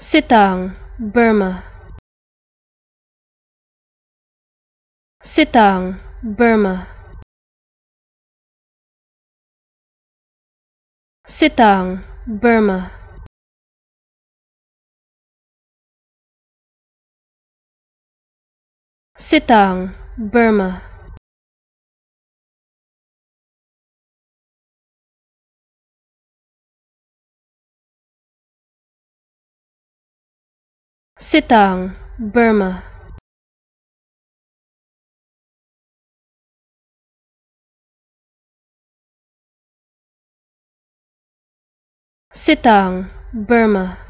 Sitang, Burma. Sitang, Burma. Sitang, Burma. Sitang, Burma. Sitang, Burma. Sitang, Burma.